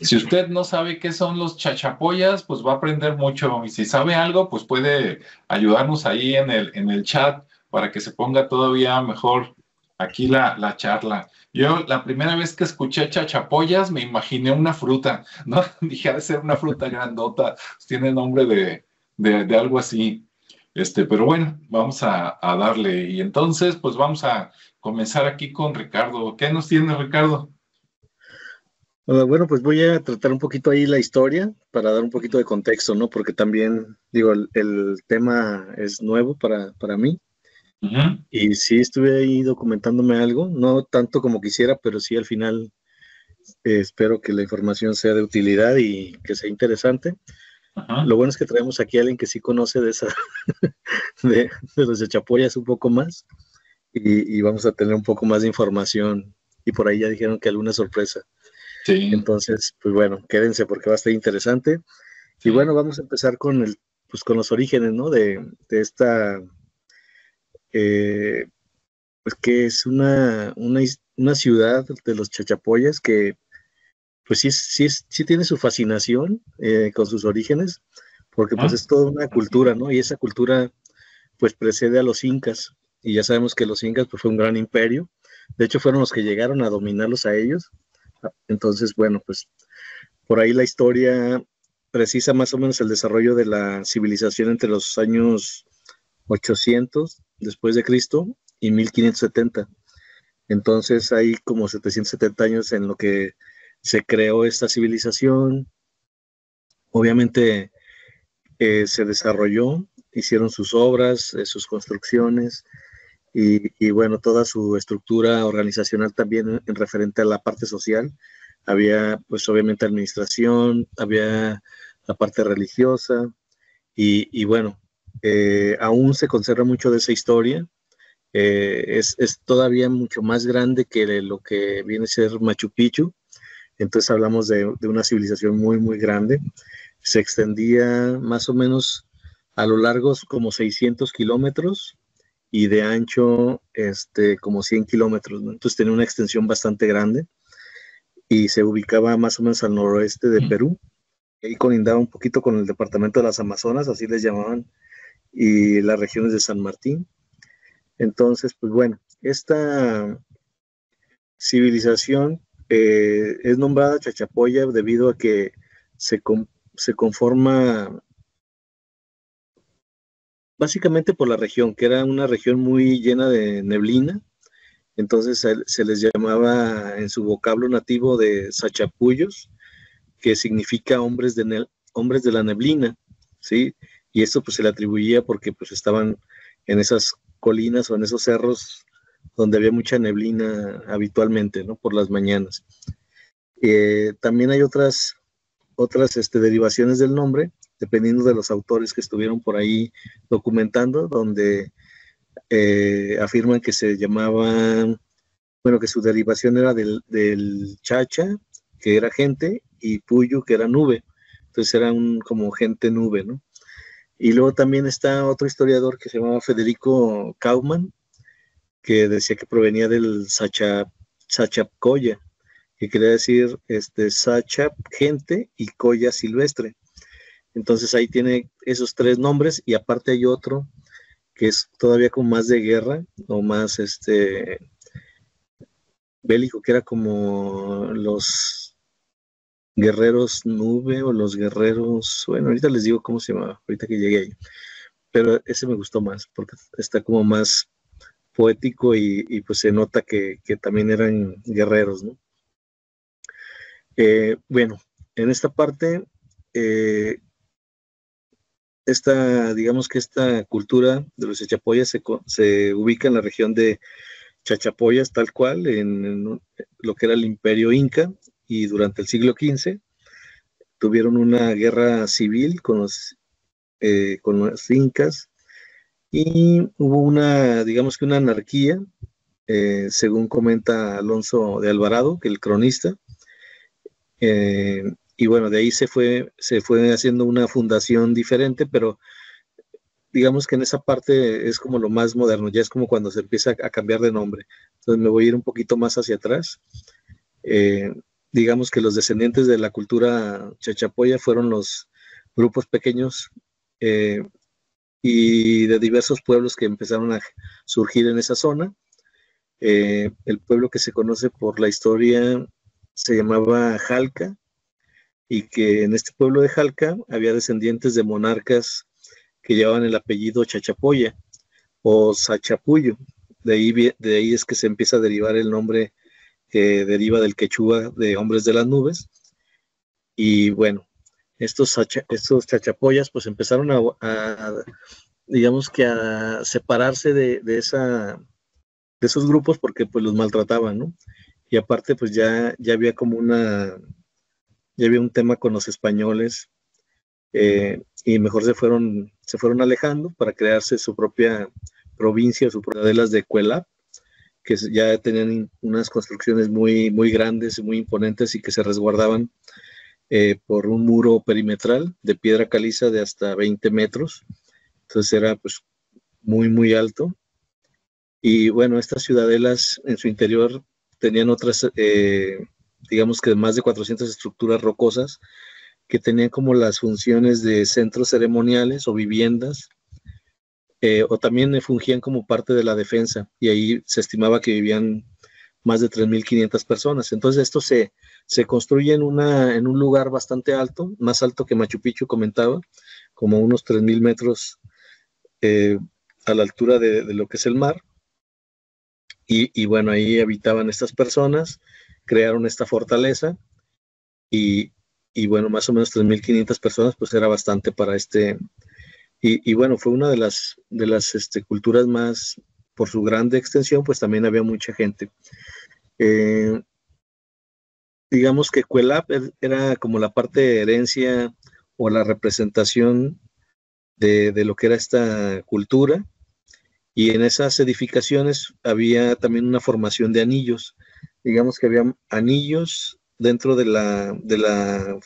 Si usted no sabe qué son los chachapoyas, pues va a aprender mucho. Y si sabe algo, pues puede ayudarnos ahí en el, en el chat para que se ponga todavía mejor aquí la, la charla. Yo la primera vez que escuché chachapoyas me imaginé una fruta, ¿no? Dije, ha de ser una fruta grandota, tiene nombre de, de, algo así. Este, pero bueno, vamos a, a, darle. Y entonces, pues vamos a comenzar aquí con Ricardo. ¿Qué nos tiene Ricardo? Bueno, pues voy a tratar un poquito ahí la historia para dar un poquito de contexto, ¿no? Porque también, digo, el, el tema es nuevo para, para mí. Y sí estuve ahí documentándome algo, no tanto como quisiera, pero sí al final eh, espero que la información sea de utilidad y que sea interesante. Lo bueno es que traemos aquí a alguien que sí conoce de esa, de, de los chapoyas un poco más y, y, vamos a tener un poco más de información y por ahí ya dijeron que alguna sorpresa. Sí. Entonces, pues bueno, quédense porque va a estar interesante. Y bueno, vamos a empezar con el, pues con los orígenes, ¿no? De, de esta eh, pues que es una, una, ciudad de los chachapoyas que pues sí, sí, sí tiene su fascinación eh, con sus orígenes, porque pues es toda una cultura, ¿no? Y esa cultura pues precede a los incas, y ya sabemos que los incas pues fue un gran imperio, de hecho fueron los que llegaron a dominarlos a ellos, entonces bueno, pues por ahí la historia precisa más o menos el desarrollo de la civilización entre los años 800 después de Cristo y 1570. Entonces hay como 770 años en lo que se creó esta civilización. Obviamente eh, se desarrolló, hicieron sus obras, eh, sus construcciones y, bueno, toda su estructura organizacional también en referente a la parte social. Había pues obviamente administración, había la parte religiosa y, y bueno, eh, aún se conserva mucho de esa historia. Eh, es, todavía mucho más grande que lo que viene a ser Machu Picchu. Entonces hablamos de, una civilización muy, muy grande. Se extendía más o menos a lo largo como 600 kilómetros y de ancho este, como 100 kilómetros. Entonces tenía una extensión bastante grande y se ubicaba más o menos al noroeste de Perú. Ahí colindaba un poquito con el departamento de las Amazonas, así les llamaban y las regiones de San Martín. Entonces, pues bueno, esta civilización eh, es nombrada Chachapoya debido a que se, se conforma básicamente por la región, que era una región muy llena de neblina, entonces se, les llamaba en su vocablo nativo de Sachapuyos, que significa hombres de, hombres de la neblina, ¿sí? y esto pues se le atribuía porque pues estaban en esas colinas o en esos cerros donde había mucha neblina habitualmente, ¿no? Por las mañanas. Eh, también hay otras, otras este, derivaciones del nombre, dependiendo de los autores que estuvieron por ahí documentando, donde eh, afirman que se llamaban, bueno, que su derivación era del, del chacha, que era gente, y puyo, que era nube. Entonces eran como gente nube, ¿no? Y luego también está otro historiador que se llamaba Federico Kaufman, que decía que provenía del Sacha, Sachapcoya, que quería decir este, Sachap, gente, y Coya silvestre. Entonces ahí tiene esos tres nombres y aparte hay otro que es todavía como más de guerra o más este bélico, que era como los guerreros nube o los guerreros, bueno, ahorita les digo cómo se llama, ahorita que llegué ahí, pero ese me gustó más porque está como más poético y, pues se nota que, también eran guerreros, ¿no? Eh, bueno, en esta parte, eh, esta, digamos que esta cultura de los chachapoyas se, se ubica en la región de Chachapoyas, tal cual, en, lo que era el imperio inca, y durante el siglo XV tuvieron una guerra civil con los, eh, con los incas y hubo una, digamos que una anarquía, eh, según comenta Alonso de Alvarado, que el cronista, eh, y bueno, de ahí se fue, se fue haciendo una fundación diferente, pero digamos que en esa parte es como lo más moderno, ya es como cuando se empieza a cambiar de nombre. Entonces me voy a ir un poquito más hacia atrás digamos que los descendientes de la cultura chachapoya fueron los grupos pequeños eh, y de diversos pueblos que empezaron a surgir en esa zona. Eh, el pueblo que se conoce por la historia se llamaba Jalca y que en este pueblo de Jalca había descendientes de monarcas que llevaban el apellido Chachapoya o Sachapuyo. De ahí, de ahí es que se empieza a derivar el nombre que deriva del quechua de hombres de las nubes. Y bueno, estos, estos chachapoyas pues empezaron a, digamos que a separarse de, esa, de esos grupos porque pues los maltrataban, ¿no? Y aparte pues ya, ya había como una, ya había un tema con los españoles eh, y mejor se fueron, se fueron alejando para crearse su propia provincia, sus propiedades de Cuelap, que ya tenían unas construcciones muy, muy grandes, muy imponentes y que se resguardaban eh, por un muro perimetral de piedra caliza de hasta 20 metros. Entonces era pues muy, muy alto. Y bueno, estas ciudadelas en su interior tenían otras, eh, digamos que más de 400 estructuras rocosas que tenían como las funciones de centros ceremoniales o viviendas, eh, o también fungían como parte de la defensa, y ahí se estimaba que vivían más de 3.500 personas. Entonces esto se, se construye en, una, en un lugar bastante alto, más alto que Machu Picchu comentaba, como unos 3.000 metros eh, a la altura de, lo que es el mar. Y, y, bueno, ahí habitaban estas personas, crearon esta fortaleza y, y bueno, más o menos 3.500 personas, pues era bastante para este, y, bueno, fue una de las, de las este, culturas más, por su grande extensión, pues también había mucha gente. Eh, digamos que Cuelap er, era como la parte de herencia o la representación de, de, lo que era esta cultura. Y en esas edificaciones había también una formación de anillos. Digamos que había anillos dentro de la, de la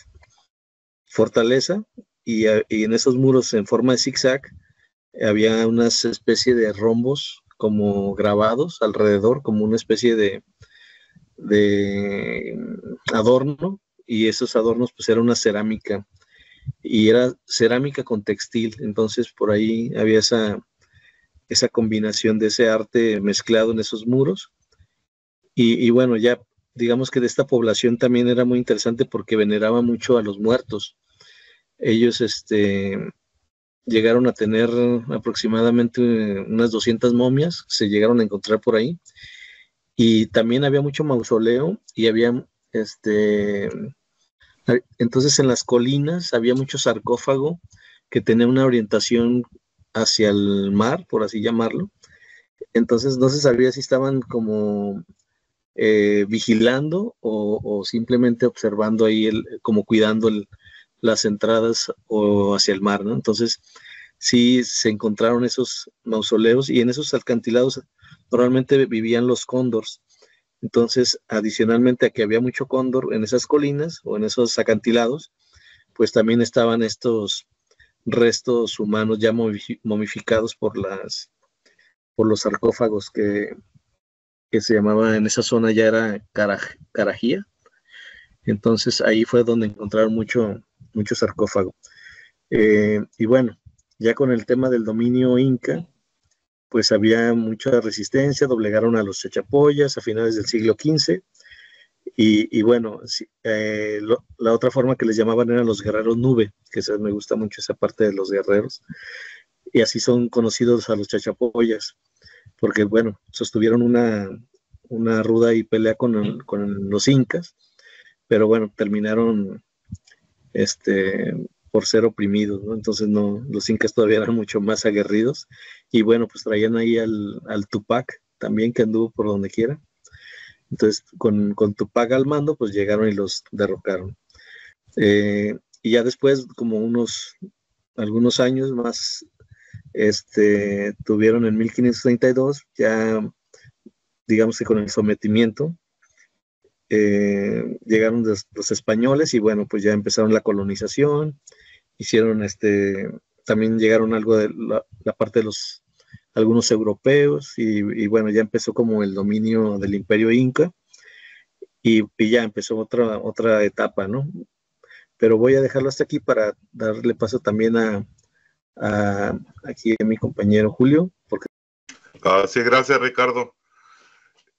fortaleza y, en esos muros en forma de zigzag había una especie de rombos como grabados alrededor, como una especie de, de adorno y esos adornos pues era una cerámica. Y era cerámica con textil, entonces por ahí había esa, esa combinación de ese arte mezclado en esos muros y, bueno, ya digamos que de esta población también era muy interesante porque veneraba mucho a los muertos. Ellos este, llegaron a tener aproximadamente unas 200 momias, se llegaron a encontrar por ahí. Y también había mucho mausoleo y había, este, entonces en las colinas había mucho sarcófago que tenía una orientación hacia el mar, por así llamarlo. Entonces no se sabía si estaban como eh, vigilando o, simplemente observando ahí, el, como cuidando las entradas o hacia el mar, ¿no? Entonces, sí se encontraron esos mausoleos y en esos alcantilados normalmente vivían los cóndors. Entonces, adicionalmente a que había mucho cóndor en esas colinas o en esos acantilados, pues también estaban estos restos humanos ya momificados por las por los sarcófagos que, que se llamaba en esa zona ya era Carajía. Entonces ahí fue donde encontraron mucho, mucho sarcófago. Eh, y bueno, ya con el tema del dominio inca, pues había mucha resistencia, doblegaron a los chachapoyas a finales del siglo XV. Y, bueno, eh, la otra forma que les llamaban eran los guerreros nube, que me gusta mucho esa parte de los guerreros. Y así son conocidos a los chachapoyas porque bueno, sostuvieron una, una ruda y pelea con, los incas, pero bueno, terminaron este, por ser oprimidos, ¿no? Entonces no, los incas todavía eran mucho más aguerridos y bueno, pues traían ahí al, Tupac también que anduvo por donde quiera. Entonces con, con Tupac al mando, pues llegaron y los derrocaron. Eh, y ya después, como unos, algunos años más este, tuvieron en 1532, ya digamos que con el sometimiento, eh, llegaron los, españoles y bueno, pues ya empezaron la colonización, hicieron este, también llegaron algo de la, parte de los, algunos europeos y, bueno, ya empezó como el dominio del imperio inca y, ya empezó otra, otra etapa, ¿no? Pero voy a dejarlo hasta aquí para darle paso también a, aquí a mi compañero Julio. Porque... Ah, sí, gracias Ricardo.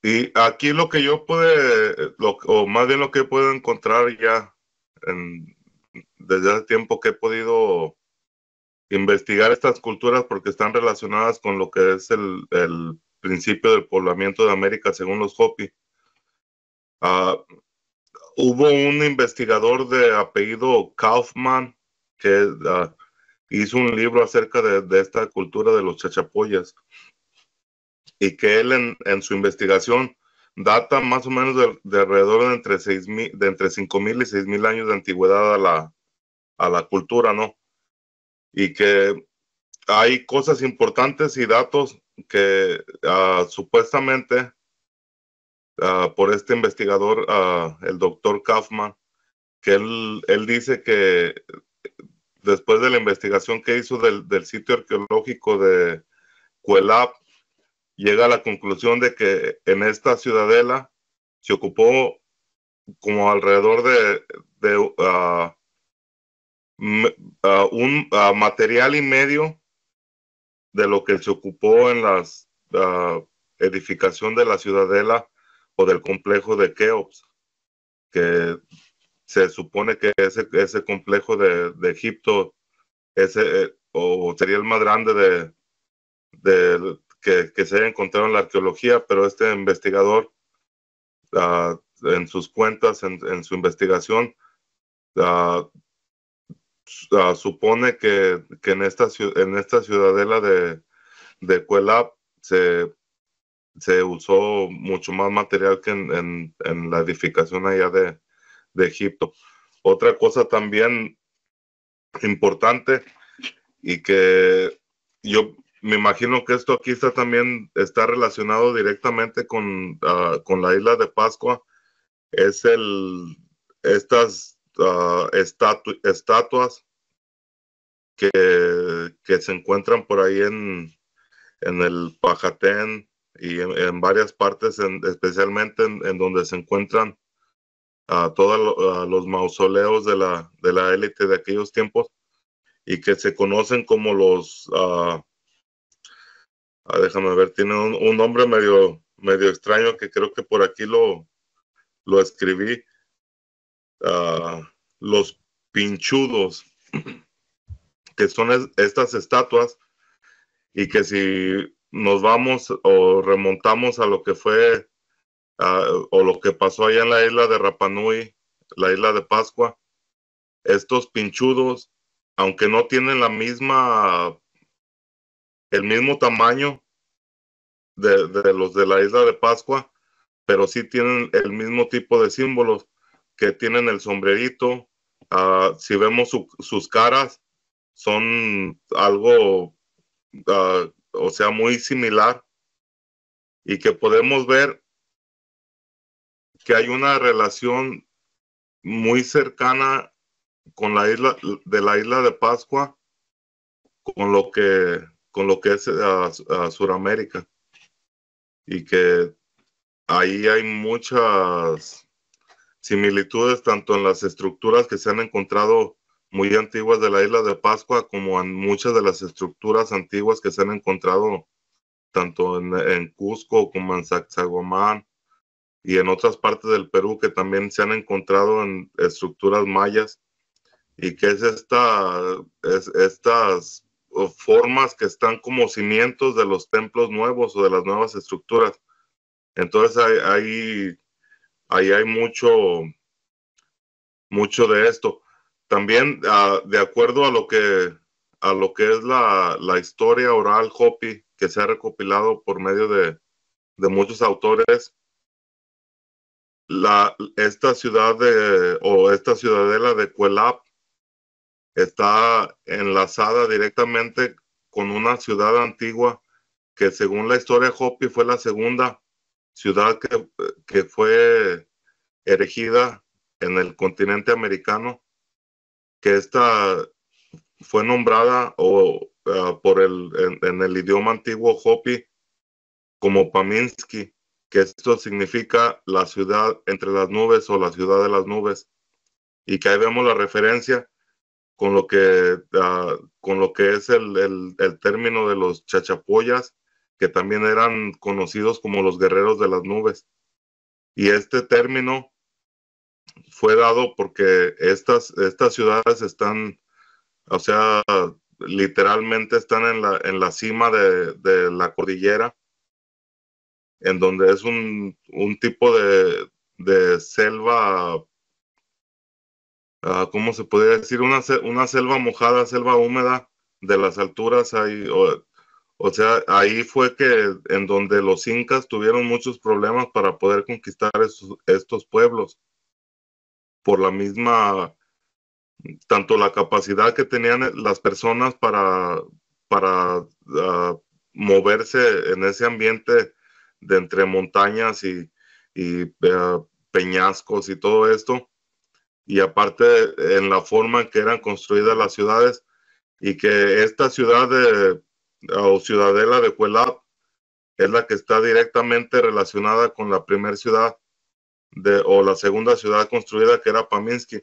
Y aquí lo que yo pude, o más bien lo que puedo encontrar ya desde hace tiempo que he podido investigar estas culturas porque están relacionadas con lo que es el, principio del poblamiento de América según los Hopi. Ah, hubo un investigador de apellido Kaufman que uh, hizo un libro acerca de, esta cultura de los chachapoyas y que él en, su investigación data más o menos de, alrededor de entre, seis mil, de entre 5.000 y 6.000 años de antigüedad a la, a la cultura, ¿no? Y que hay cosas importantes y datos que uh, supuestamente uh, por este investigador, uh, el doctor Kaufman, que él, él, dice que después de la investigación que hizo del, sitio arqueológico de Cuelap, llega a la conclusión de que en esta ciudadela se ocupó como alrededor de, de un material y medio de lo que se ocupó en la edificación de la ciudadela o del complejo de Keops, que se supone que ese, ese complejo de, Egipto ese, eh, o sería el más grande de, de que, se haya encontrado en la arqueología, pero este investigador ah, en sus cuentas, en, su investigación, uh, supone que, en, esta, en esta ciudadela de, de se, se usó mucho más material que en, la edificación allá de, Egipto. Otra cosa también importante y que yo me imagino que esto aquí está también está relacionado directamente con, ah, con la isla de Pascua es el estas uh, estatuas que, que, se encuentran por ahí en, en el Pajatén y en, varias partes, especialmente en, donde se encuentran uh, todos los mausoleos de la, de la élite de aquellos tiempos y que se conocen como los, uh, déjame ver, tiene un, un, nombre medio, medio extraño que creo que por aquí lo, lo escribí, los pinchudos, que son estas estatuas y que si nos vamos o remontamos a lo que fue o lo que pasó allá en la isla de Rapanui, la isla de Pascua, estos pinchudos, aunque no tienen la misma, el mismo tamaño de, de los de la isla de Pascua, pero sí tienen el mismo tipo de símbolos que tienen el sombrerito. Ah, si vemos sus caras, son algo, ah, o sea, muy similar y que podemos ver que hay una relación muy cercana con la isla de la isla de Pascua con lo que con lo que es uh, Suramérica. Y que ahí hay muchas similitudes tanto en las estructuras que se han encontrado muy antiguas de la isla de Pascua como en muchas de las estructuras antiguas que se han encontrado tanto en, Cusco como en Sacsayhuamán y en otras partes del Perú que también se han encontrado en estructuras mayas y que es esta es, estas formas que están como cimientos de los templos nuevos o de las nuevas estructuras entonces ahí, ahí, hay mucho, mucho de esto. También, ah, de acuerdo a lo que, a lo que es la, historia oral Hopi, que se ha recopilado por medio de, muchos autores, la, esta ciudad de, o esta ciudadela de Cuelap está enlazada directamente con una ciudad antigua que según la historia Hopi fue la segunda ciudad que, fue erigida en el continente americano, que esta fue nombrada o, ah, por el, en, el idioma antiguo Hopi como Paminsky, que esto significa la ciudad entre las nubes o la ciudad de las nubes, y que ahí vemos la referencia con lo que, ah, con lo que es el, el, término de los chachapoyas, que también eran conocidos como los guerreros de las nubes. Y este término fue dado porque estas, estas ciudades están, o sea, literalmente están en la, en la cima de, de la cordillera, en donde es un, un tipo de, de selva uh, ¿cómo se podría decir? Una, una selva mojada, selva húmeda de las alturas. O, sea, ahí fue que en donde los incas tuvieron muchos problemas para poder conquistar estos, pueblos por la misma, tanto la capacidad que tenían las personas para, para ah, moverse en ese ambiente de entre montañas y, y ah, peñascos y todo esto, y aparte en la forma en que eran construidas las ciudades y que esta ciudad de, o ciudadela de Cuelap es la que está directamente relacionada con la primera ciudad de, o la segunda ciudad construida que era Paminsky.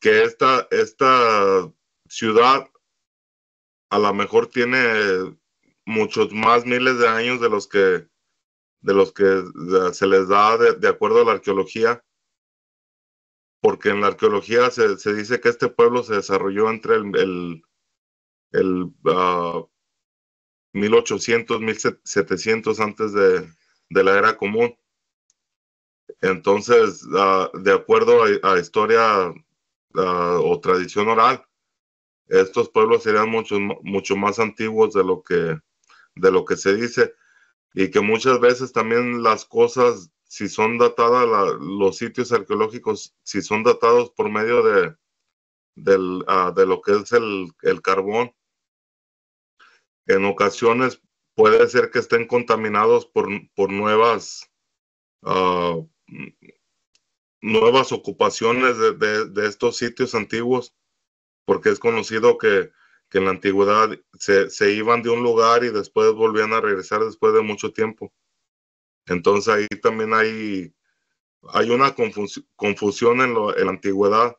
Que esta, esta ciudad a lo mejor tiene muchos más miles de años de los que, de los que se les da de acuerdo a la arqueología porque en la arqueología se, se dice que este pueblo se desarrolló entre el, el, el 1800, 1700 antes de, de, la era común. Entonces, uh, de acuerdo a, a historia uh, o tradición oral, estos pueblos serían mucho, mucho más antiguos de lo que de lo que se dice y que muchas veces también las cosas si son datadas los sitios arqueológicos, si son datados por medio de, ah, de lo que es el, carbón, en ocasiones puede ser que estén contaminados por, por nuevas, ah, nuevas ocupaciones de, estos sitios antiguos, porque es conocido que, que en la antigüedad se, se, iban de un lugar y después volvían a regresar después de mucho tiempo. Entonces ahí también hay, hay una confusión en, la antigüedad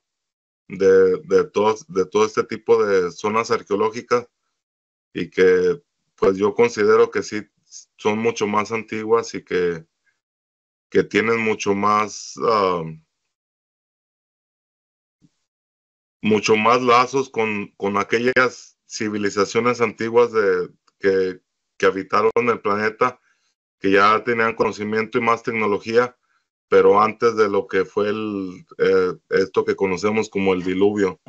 de, de, de todo este tipo de zonas arqueológicas y que pues yo considero que sí son mucho más antiguas y que, que tienen mucho más ah, mucho más lazos con, con aquellas civilizaciones antiguas de, que, que habitaron el planeta que ya tenían conocimiento y más tecnología, pero antes de lo que fue el, eh, esto que conocemos como el diluvio.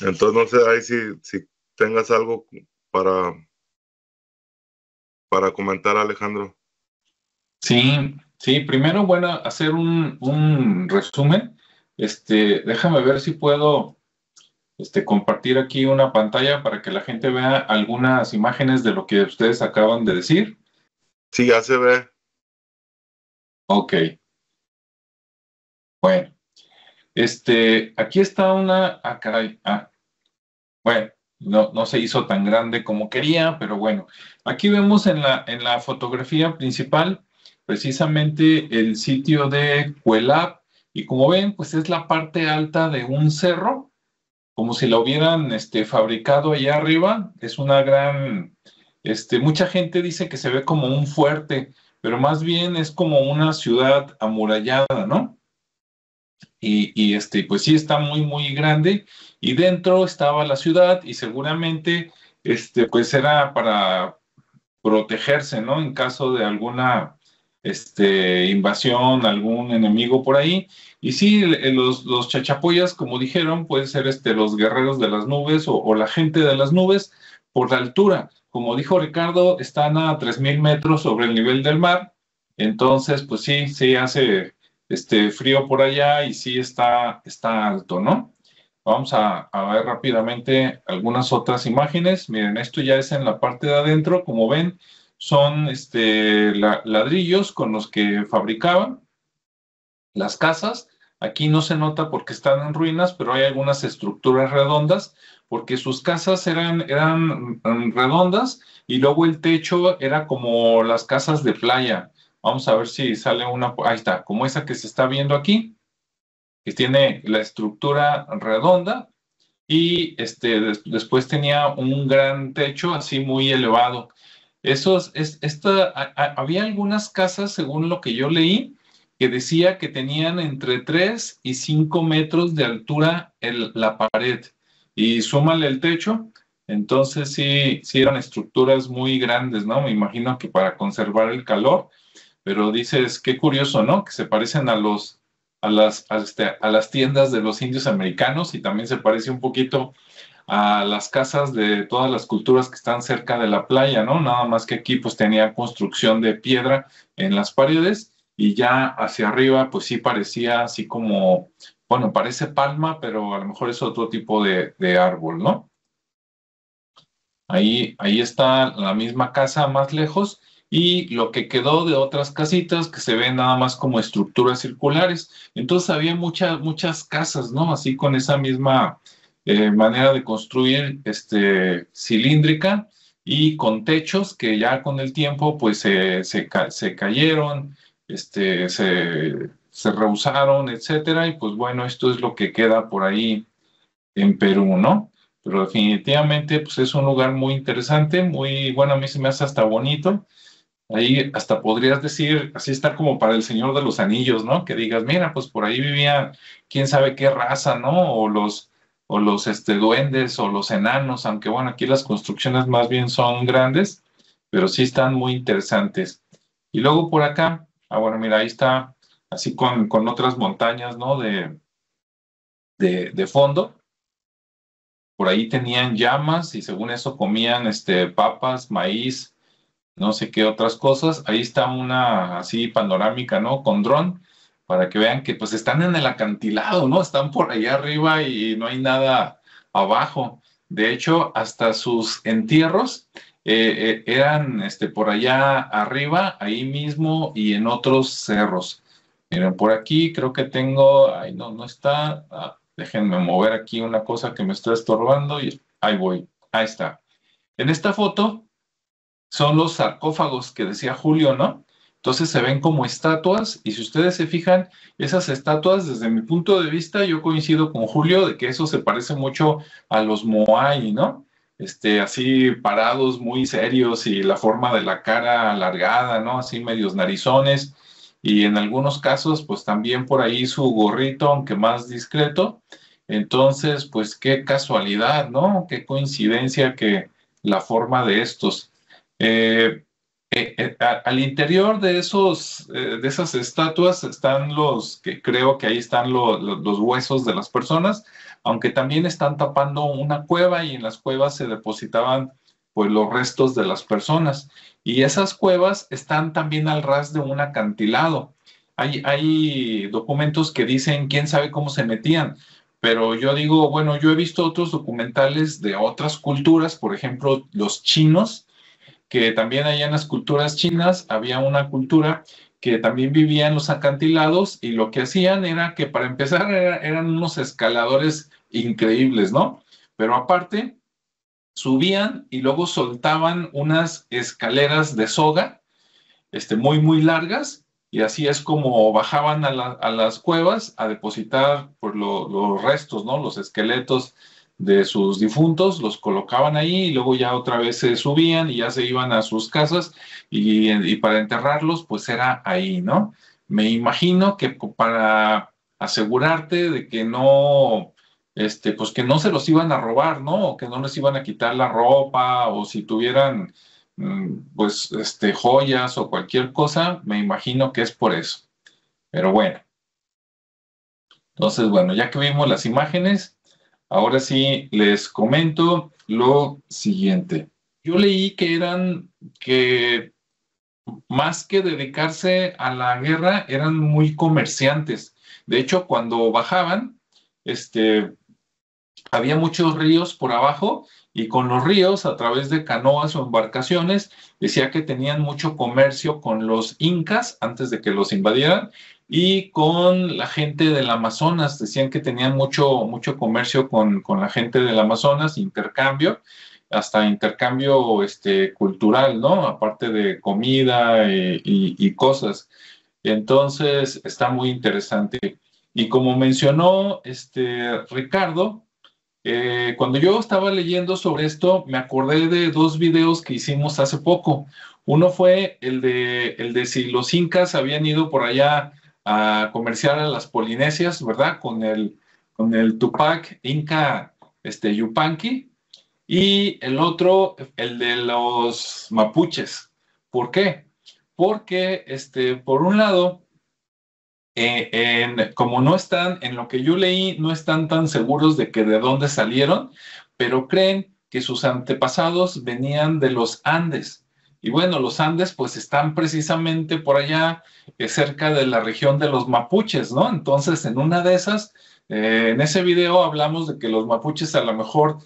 Entonces, no sé ahí si, si tengas algo para, para comentar, Alejandro. Sí, sí, primero, bueno, hacer un, un resumen. Este, déjame ver si puedo este, compartir aquí una pantalla para que la gente vea algunas imágenes de lo que ustedes acaban de decir. Sí, ya se ve. Ok. Bueno, este, aquí está una, ah, caray, ah, bueno, no, no se hizo tan grande como quería, pero bueno, aquí vemos en la, en la fotografía principal precisamente el sitio de Cuelap, y como ven, pues es la parte alta de un cerro, como si lo hubieran este, fabricado allá arriba, es una gran este, mucha gente dice que se ve como un fuerte, pero más bien es como una ciudad amurallada, ¿no? Y, y, este, pues sí está muy, muy grande. Y dentro estaba la ciudad y seguramente, este, pues era para protegerse, ¿no? En caso de alguna este, invasión, algún enemigo por ahí. Y sí, los, chachapoyas, como dijeron, pueden ser este, los guerreros de las nubes o, la gente de las nubes por la altura como dijo Ricardo, están a 3.000 metros sobre el nivel del mar, entonces pues sí, sí hace este frío por allá y sí está, está alto, ¿no? Vamos a, ver rápidamente algunas otras imágenes. Miren, esto ya es en la parte de adentro, como ven, son este, ladrillos con los que fabricaban las casas. Aquí no se nota porque están en ruinas, pero hay algunas estructuras redondas porque sus casas eran, eran redondas y luego el techo era como las casas de playa. Vamos a ver si sale una, ahí está, como esa que se está viendo aquí, que tiene la estructura redonda y este, después tenía un gran techo así muy elevado. Esos, es, esta, había algunas casas, según lo que yo leí, que decía que tenían entre 3 y 5 metros de altura la pared y súmale el techo, entonces sí, sí eran estructuras muy grandes, ¿no? Me imagino que para conservar el calor, pero dices, qué curioso, ¿no? Que se parecen a los, a las, a, este, a las tiendas de los indios americanos y también se parece un poquito a las casas de todas las culturas que están cerca de la playa, ¿no? Nada más que aquí pues tenía construcción de piedra en las paredes y ya hacia arriba pues sí parecía así como, bueno, parece palma, pero a lo mejor es otro tipo de, árbol, ¿no? Ahí, ahí está la misma casa más lejos y lo que quedó de otras casitas que se ven nada más como estructuras circulares. Entonces había muchas, muchas casas, ¿no? Así con esa misma eh, manera de construir este, cilíndrica y con techos que ya con el tiempo pues se, se, se cayeron, este, se, se rehusaron, etcétera, y pues bueno, esto es lo que queda por ahí en Perú, ¿no? Pero definitivamente pues es un lugar muy interesante, muy, bueno, a mí se me hace hasta bonito. Ahí hasta podrías decir, así está como para el Señor de los Anillos, ¿no? Que digas, mira, pues por ahí vivía quién sabe qué raza, ¿no? O los, o los este, duendes o los enanos, aunque bueno, aquí las construcciones más bien son grandes, pero sí están muy interesantes. Y luego por acá, Ah, bueno, mira, ahí está, así con, con otras montañas, ¿no? De, de, de, fondo. Por ahí tenían llamas y según eso comían este, papas, maíz, no sé qué otras cosas. Ahí está una así panorámica, ¿no? Con dron, para que vean que pues están en el acantilado, ¿no? Están por allá arriba y no hay nada abajo. De hecho, hasta sus entierros eh, eh, eran este, por allá arriba, ahí mismo y en otros cerros. Miren, por aquí creo que tengo, ay no, no está, ah, déjenme mover aquí una cosa que me está estorbando y ahí voy, ahí está. En esta foto son los sarcófagos que decía Julio, ¿no? Entonces se ven como estatuas y si ustedes se fijan, esas estatuas desde mi punto de vista, yo coincido con Julio de que eso se parece mucho a los Moai, ¿no? este, así parados, muy serios y la forma de la cara alargada, ¿no? Así medios narizones y en algunos casos, pues también por ahí su gorrito, aunque más discreto. Entonces, pues qué casualidad, ¿no? Qué coincidencia que la forma de estos. Eh, eh, eh, al interior de, esos, de esas estatuas están los, que creo que ahí están los huesos de las personas, aunque también están tapando una cueva y en las cuevas se depositaban pues los restos de las personas. Y esas cuevas están también al ras de un acantilado. Hay, hay documentos que dicen quién sabe cómo se metían, pero yo digo, bueno, yo he visto otros documentales de otras culturas, por ejemplo, los chinos, que también allá en las culturas chinas había una cultura que también vivía en los acantilados y lo que hacían era que para empezar eran unos escaladores increíbles, ¿no? Pero aparte, subían y luego soltaban unas escaleras de soga, este, muy, muy largas, y así es como bajaban a, las cuevas a depositar pues, los restos, ¿no? Los esqueletos de sus difuntos, los colocaban ahí y luego ya otra vez se subían y ya se iban a sus casas y, y para enterrarlos, pues era ahí, ¿no? Me imagino que para asegurarte de que no este, pues que no se los iban a robar, ¿no? O que no les iban a quitar la ropa, o si tuvieran, mm, pues, este, joyas o cualquier cosa, me imagino que es por eso. Pero bueno. Entonces, bueno, ya que vimos las imágenes, ahora sí les comento lo siguiente. Yo leí que eran, que más que dedicarse a la guerra, eran muy comerciantes. De hecho, cuando bajaban, este, había muchos ríos por abajo y con los ríos, a través de canoas o embarcaciones, decía que tenían mucho comercio con los incas antes de que los invadieran y con la gente del Amazonas. Decían que tenían mucho, mucho comercio con, con la gente del Amazonas, intercambio. hasta intercambio este, cultural, ¿no? Aparte de comida eh, y, cosas. Entonces, está muy interesante. Y como mencionó este, Ricardo, eh, cuando yo estaba leyendo sobre esto, me acordé de dos videos que hicimos hace poco. Uno fue el de, el de si los incas habían ido por allá a comerciar a las Polinesias, ¿verdad? Con el, con el Tupac Inca este, Yupanqui y el otro, el de los mapuches. ¿Por qué? Porque, este, por un lado, en, como no están, en lo que yo leí, no están tan seguros de que de dónde salieron, pero creen que sus antepasados venían de los Andes. Y bueno, los Andes pues están precisamente por allá, eh, cerca de la región de los mapuches, ¿no? Entonces, en una de esas, eh, en ese video hablamos de que los mapuches a lo mejor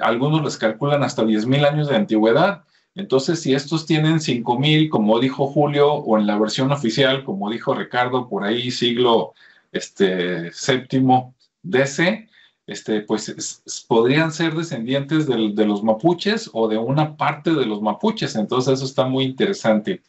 algunos les calculan hasta 10.000 años de antigüedad. Entonces, si estos tienen 5.000, como dijo Julio, o en la versión oficial, como dijo Ricardo, por ahí siglo este, séptimo DC, este, pues podrían ser descendientes de, los mapuches o de una parte de los mapuches. Entonces, eso está muy interesante.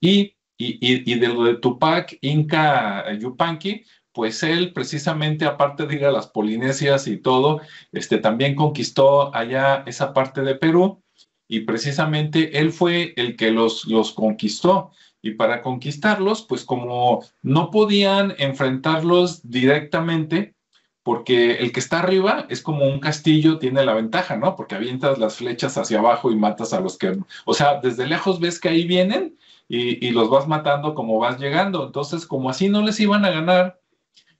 Y, y, de lo de Tupac, Inca, Yupanqui, pues él precisamente, aparte de ir a las Polinesias y todo, este, también conquistó allá esa parte de Perú y precisamente él fue el que los, los conquistó. Y para conquistarlos, pues como no podían enfrentarlos directamente, porque el que está arriba es como un castillo, tiene la ventaja, ¿no? Porque avientas las flechas hacia abajo y matas a los que, o sea, desde lejos ves que ahí vienen y, los vas matando como vas llegando. Entonces, como así no les iban a ganar,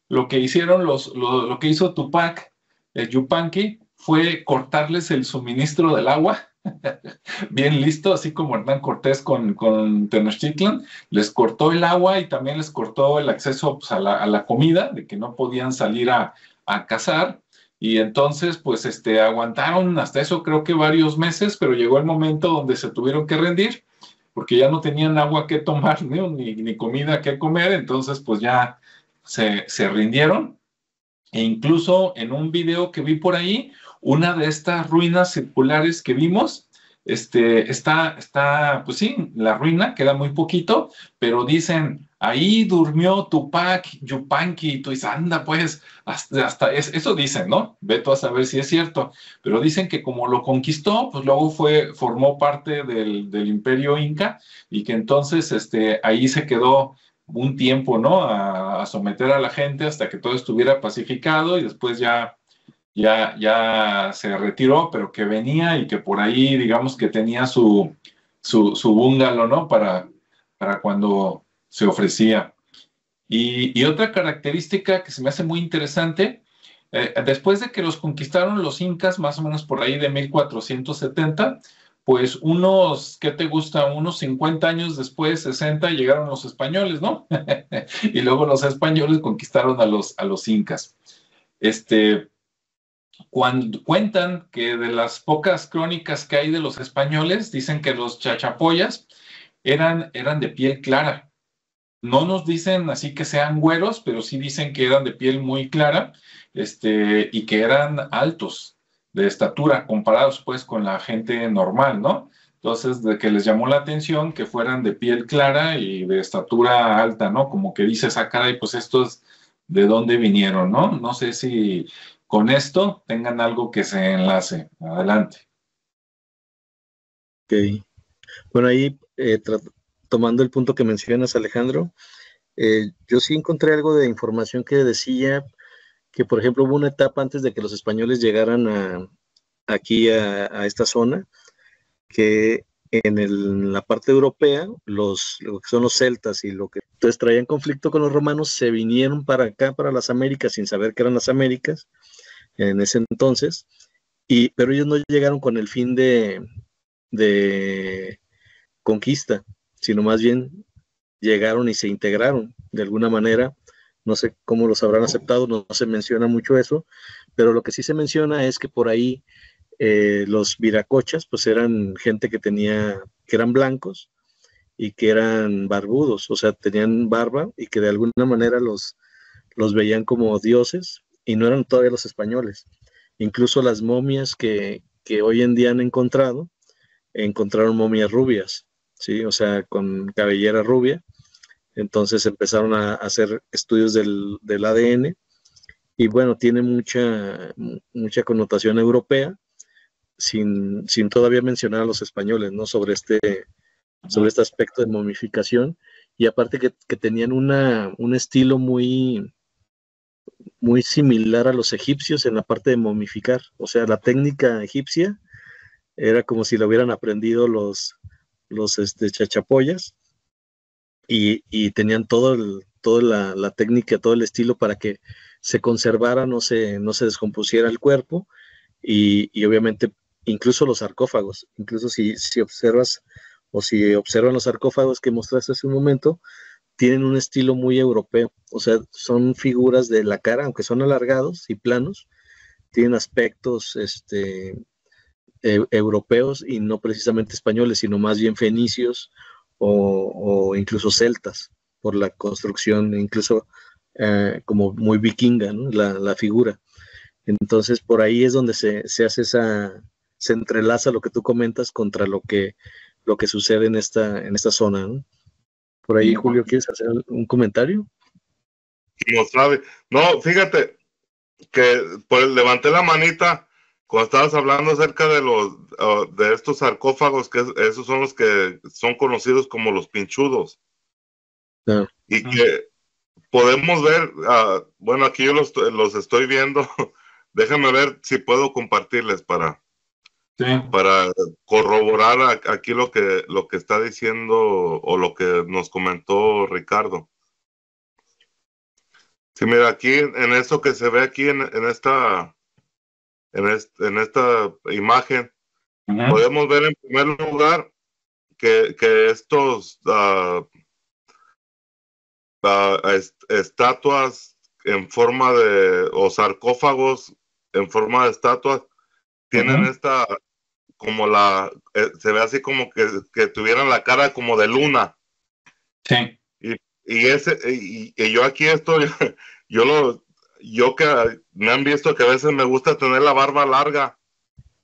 lo que hicieron los, lo, que hizo Tupac, el Yupanqui, fue cortarles el suministro del agua. Bien listo, así como Hernán Cortés con, con Tenochtitlan, les cortó el agua y también les cortó el acceso pues, a, la, comida, de que no podían salir a, cazar. Y entonces, pues, este, aguantaron hasta eso creo que varios meses, pero llegó el momento donde se tuvieron que rendir, porque ya no tenían agua que tomar, ni, ni comida que comer, entonces, pues ya se, rindieron. E incluso en un video que vi por ahí, una de estas ruinas circulares que vimos, este, está, está, pues sí, la ruina queda muy poquito, pero dicen, ahí durmió Tupac, Yupanqui, y tú dices, anda, pues, hasta, eso dicen, ¿no? Veto a saber si es cierto, pero dicen que como lo conquistó, pues luego fue, formó parte del, del imperio inca y que entonces, este, ahí se quedó un tiempo, ¿no? A, someter a la gente hasta que todo estuviera pacificado y después ya, ya, ya se retiró, pero que venía y que por ahí, digamos que tenía su, su, su búngalo, ¿no? Para, para cuando se ofrecía. Y, otra característica que se me hace muy interesante, eh, después de que los conquistaron los incas, más o menos por ahí de 1470, pues unos, ¿qué te gusta? Unos 50 años después, 60, llegaron los españoles, ¿no? y luego los españoles conquistaron a los, a los incas. Este, cuando cuentan que de las pocas crónicas que hay de los españoles, dicen que los chachapoyas eran, eran de piel clara. No nos dicen así que sean güeros, pero sí dicen que eran de piel muy clara este, y que eran altos, de estatura comparados pues con la gente normal, ¿no? Entonces, de que les llamó la atención que fueran de piel clara y de estatura alta, ¿no? Como que dices, ah, caray, pues estos de dónde vinieron, ¿no? No sé si con esto tengan algo que se enlace. Adelante. Ok. Bueno, ahí eh, tomando el punto que mencionas, Alejandro, eh, yo sí encontré algo de información que decía que, por ejemplo, hubo una etapa antes de que los españoles llegaran aquí a, esta zona, que en la parte europea, los, lo que son los celtas y lo que entonces traían conflicto con los romanos, se vinieron para acá, para las Américas, sin saber que eran las Américas en ese entonces, y, pero ellos no llegaron con el fin de, de conquista, sino más bien llegaron y se integraron de alguna manera. No sé cómo los habrán aceptado, no, se menciona mucho eso, pero lo que sí se menciona es que por ahí eh, los viracochas, pues eran gente que tenía, que eran blancos y que eran barbudos, o sea, tenían barba y que de alguna manera los, los veían como dioses y no eran todavía los españoles. Incluso las momias que, que hoy en día han encontrado, encontraron momias rubias, ¿sí? O sea, con cabellera rubia. Entonces empezaron a hacer estudios del, del ADN y bueno, tiene mucha, mucha connotación europea, sin, sin, todavía mencionar a los españoles, ¿no? Sobre este, sobre este aspecto de momificación. Y aparte que, que tenían una, un estilo muy, muy similar a los egipcios en la parte de momificar. O sea, la técnica egipcia era como si lo hubieran aprendido los, los este, chachapoyas y, y tenían todo toda la, la, técnica, todo el estilo para que se conservara, no se, no se descompusiera el cuerpo y, y obviamente incluso los sarcófagos, incluso si, si, observas o si observan los sarcófagos que mostraste hace un momento, tienen un estilo muy europeo, o sea, son figuras de la cara, aunque son alargados y planos, tienen aspectos este, e, europeos y no precisamente españoles, sino más bien fenicios o, incluso celtas por la construcción, incluso eh, como muy vikinga, la, figura. Entonces, por ahí es donde se, se, hace esa, se entrelaza lo que tú comentas contra lo que, lo que sucede en esta, en esta zona. ¿no? Por ahí, Julio, ¿quieres hacer un comentario? No sabe. No, fíjate que pues levanté la manita cuando estabas hablando acerca de los uh, de estos sarcófagos, que esos son los que son conocidos como los pinchudos. Y que podemos ver, uh, bueno, aquí yo los, los, estoy viendo. Déjame ver si puedo compartirles para, sí. para corroborar aquí lo que, lo que está diciendo o lo que nos comentó Ricardo. Sí, mira, aquí en esto que se ve aquí en, en esta en, este, en esta imagen, uh -huh. podemos ver en primer lugar que, que estos uh, uh, est estatuas en forma de, o sarcófagos en forma de estatuas, tienen -huh. esta, como la, eh, se ve así como que, que, tuvieran la cara como de luna. Sí. Y, y ese, y, y yo aquí estoy, yo lo, yo que me han visto que a veces me gusta tener la barba larga.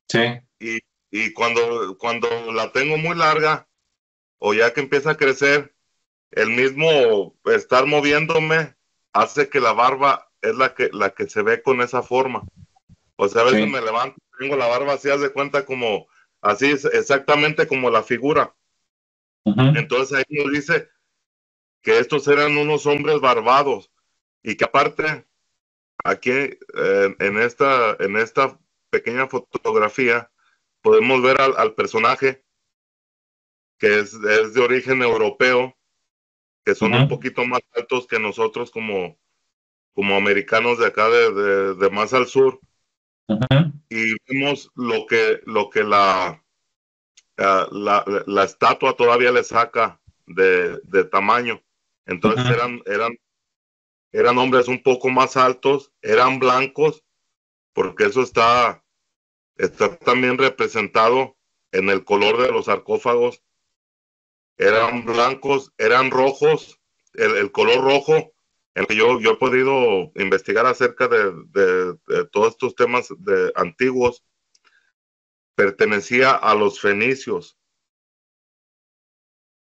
Sí. Y, y cuando, cuando la tengo muy larga, o ya que empieza a crecer, el mismo estar moviéndome hace que la barba es la que, la que se ve con esa forma. O sea, a veces sí. me levanto, tengo la barba así, haz de cuenta como, así exactamente como la figura. Uh -huh. Entonces ahí nos dice que estos eran unos hombres barbados y que aparte aquí eh, en, esta, en esta pequeña fotografía podemos ver al, al personaje que es, es, de origen europeo, que son uh -huh. un poquito más altos que nosotros como, como americanos de acá de, de, de más al sur. Uh -huh. Y vemos lo que, lo que la, la, la, la estatua todavía le saca de, de tamaño. Entonces uh -huh. eran, eran eran hombres un poco más altos, eran blancos, porque eso está, está también representado en el color de los sarcófagos. Eran blancos, eran rojos, el, el color rojo, en que yo, yo he podido investigar acerca de, de, de todos estos temas de, antiguos, pertenecía a los fenicios,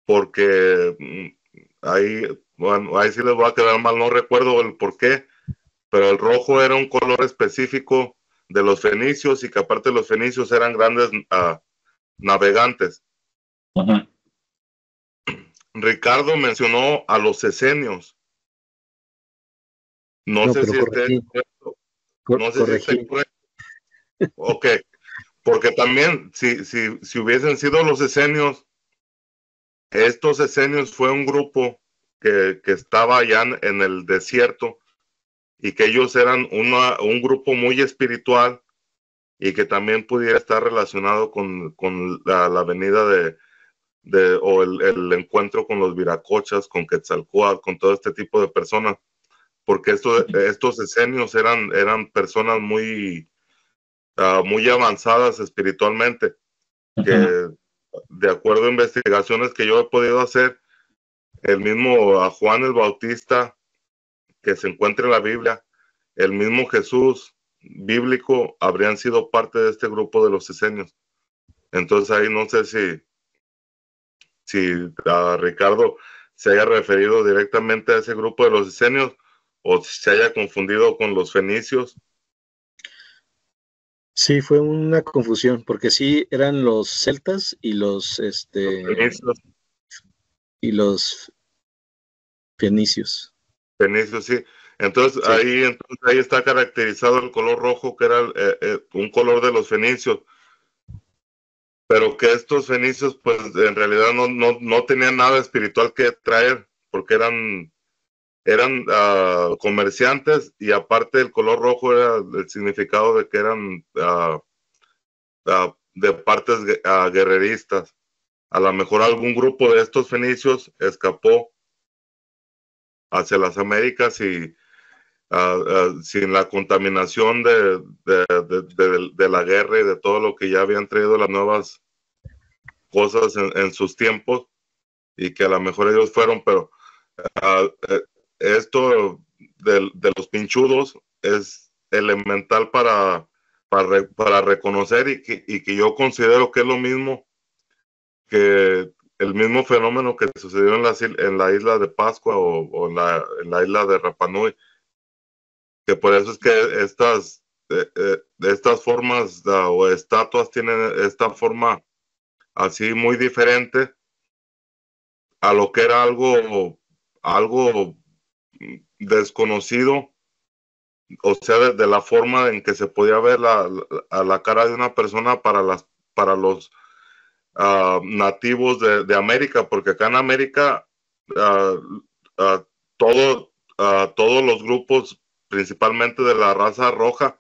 porque mm, ahí bueno, ahí sí les voy a quedar mal, no recuerdo el por qué, pero el rojo era un color específico de los fenicios y que aparte los fenicios eran grandes uh, navegantes. Uh -huh. Ricardo mencionó a los esenios. No, no sé si esté correcto. No sé corregí. si esté correcto. Ok, porque también si, si, si hubiesen sido los esenios, estos esenios fue un grupo que, que estaba allá en, en, el desierto y que ellos eran una, un grupo muy espiritual y que también pudiera estar relacionado con, con la, la, venida de, de o el, el, encuentro con los viracochas, con Quetzalcoatl, con todo este tipo de personas, porque estos, estos esenios eran, eran personas muy, uh, muy avanzadas espiritualmente, que de acuerdo a investigaciones que yo he podido hacer, el mismo a Juan el Bautista que se encuentra en la Biblia, el mismo Jesús bíblico habrían sido parte de este grupo de los esenios. Entonces ahí no sé si, si a Ricardo se haya referido directamente a ese grupo de los esenios o se haya confundido con los fenicios. Sí, fue una confusión, porque sí eran los celtas y los este y los fenicios. Fenicios, sí. Entonces ahí entonces ahí está caracterizado el color rojo que era eh, eh, un color de los fenicios. Pero que estos fenicios pues en realidad no, no, no tenían nada espiritual que traer porque eran eran uh, comerciantes y aparte el color rojo era el significado de que eran uh, uh, de partes guerreristas. A lo mejor algún grupo de estos fenicios escapó hacia las Américas y sin la contaminación de, de, la guerra y de todo lo que ya habían traído las nuevas cosas en, en sus tiempos y que a lo mejor ellos fueron, pero eh, esto de, los pinchudos es elemental para, para, reconocer y que, y que, yo considero que es lo mismo que el mismo fenómeno que sucedió en la, en la isla de Pascua o, en, la, en, la, isla de Rapanui, que por eso es que estas, eh, eh, estas formas o estatuas tienen esta forma así muy diferente a lo que era algo, algo desconocido, o sea, de, la forma en que se podía ver la, a la cara de una persona para, las, para los uh, nativos de, de, América, porque acá en América uh, uh, todo, todos los grupos, principalmente de la raza roja,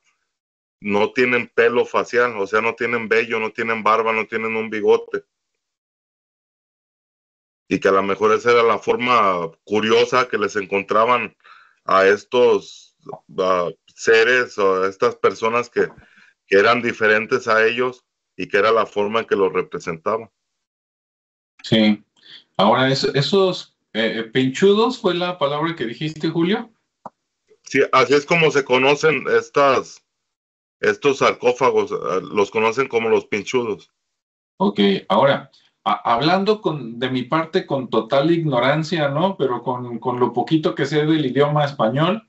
no tienen pelo facial, o sea, no tienen vello, no tienen barba, no tienen un bigote. Y que a lo mejor esa era la forma curiosa que les encontraban a estos seres o a estas personas que, eran diferentes a ellos y que era la forma en que los representaban. Sí. Ahora, esos eh, eh, pinchudos fue la palabra que dijiste, Julio. Sí, así es como se conocen estas, estos sarcófagos, eh, los conocen como los pinchudos. Ok, ahora, hablando con, de mi parte con total ignorancia, ¿no? Pero con, con, lo poquito que sé del idioma español,